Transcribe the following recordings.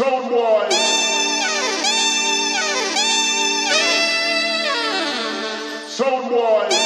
Soul Boy. Soul Boy.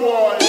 boy.